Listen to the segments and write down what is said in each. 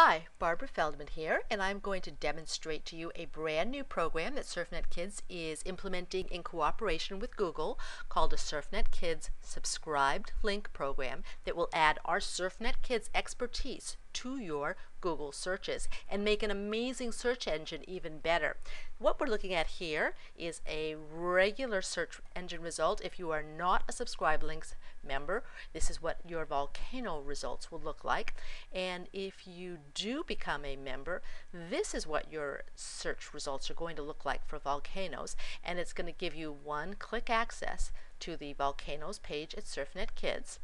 Hi, Barbara Feldman here, and I'm going to demonstrate to you a brand new program that SurfNet Kids is implementing in cooperation with Google called a SurfNet Kids Subscribed Link Program that will add our SurfNet Kids expertise to your Google searches and make an amazing search engine even better. What we're looking at here is a regular search engine result. If you are not a Subscribe Links member, this is what your volcano results will look like. And if you do become a member, this is what your search results are going to look like for volcanoes. And it's going to give you one click access to the volcanoes page at SurfNet Kids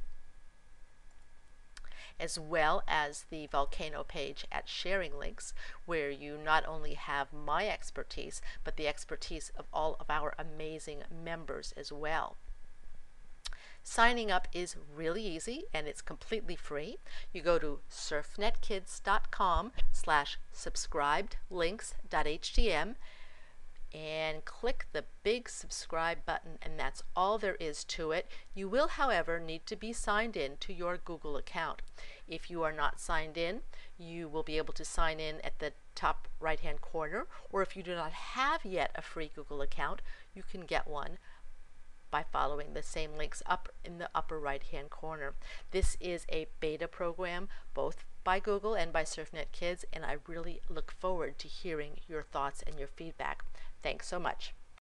as well as the volcano page at Sharing Links, where you not only have my expertise, but the expertise of all of our amazing members as well. Signing up is really easy and it's completely free. You go to surfnetkids.com slash subscribed links.htm and click the big subscribe button and that's all there is to it. You will however need to be signed in to your Google account. If you are not signed in you will be able to sign in at the top right hand corner or if you do not have yet a free Google account you can get one by following the same links up in the upper right hand corner. This is a beta program both by Google and by SurfNet Kids and I really look forward to hearing your thoughts and your feedback. Thanks so much.